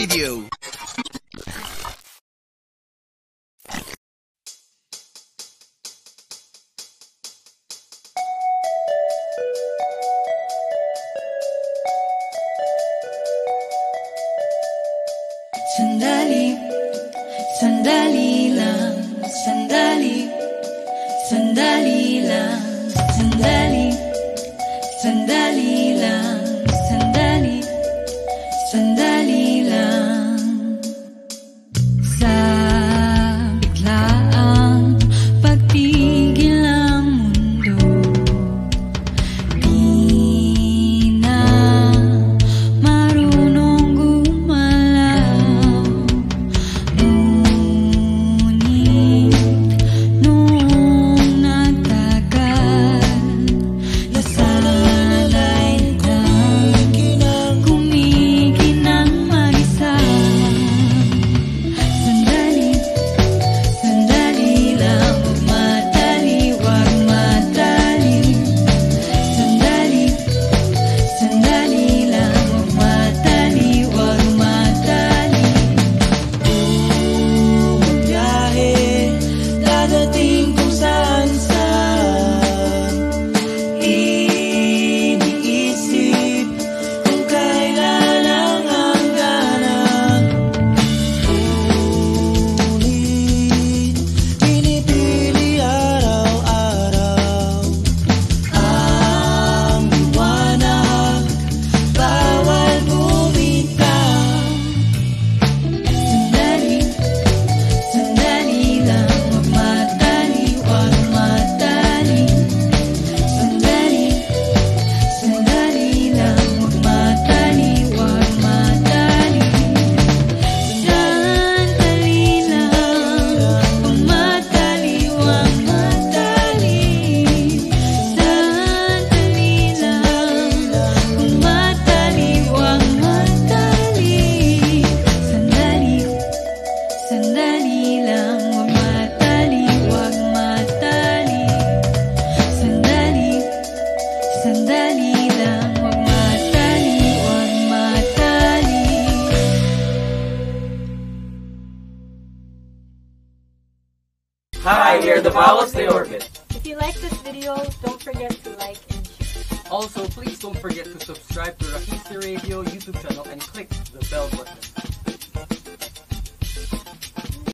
Radio. Sandali, sandali lang, sandali, sandali lang. Hi, we are the Vowels They Orbit. If you like this video, don't forget to like and share. Also, please don't forget to subscribe to Rakista Radio YouTube channel and click the bell button.